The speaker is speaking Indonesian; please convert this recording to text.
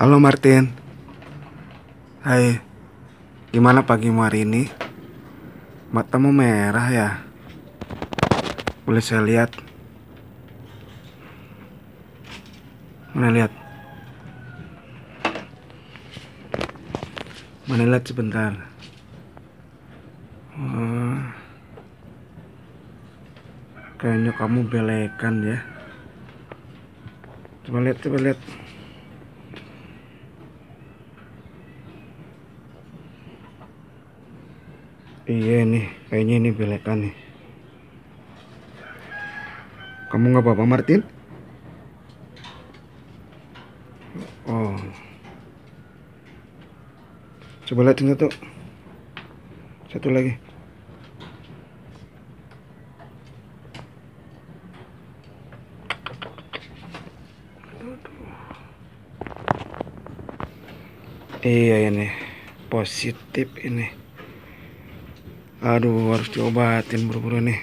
Halo Martin. Hai. Gimana pagimu hari ini? Matamu merah ya? Boleh saya lihat? Mana lihat? Mana lihat sebentar. Oh. Kayaknya kamu belekan ya. Coba lihat, coba lihat. Iya nih, kayaknya ini belekan nih. Kamu nggak apa-apa Martin? Oh. Coba lihat satu. Satu lagi. Iya ini positif ini. Aduh harus diobatin buru-buru nih.